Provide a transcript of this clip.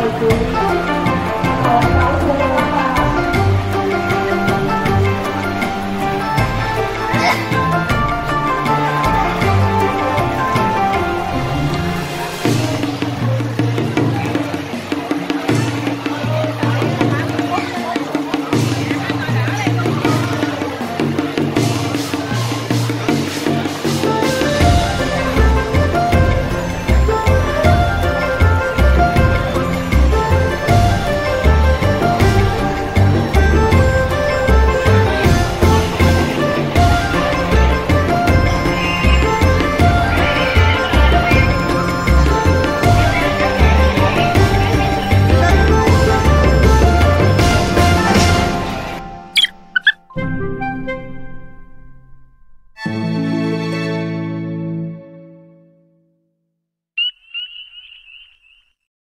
Mời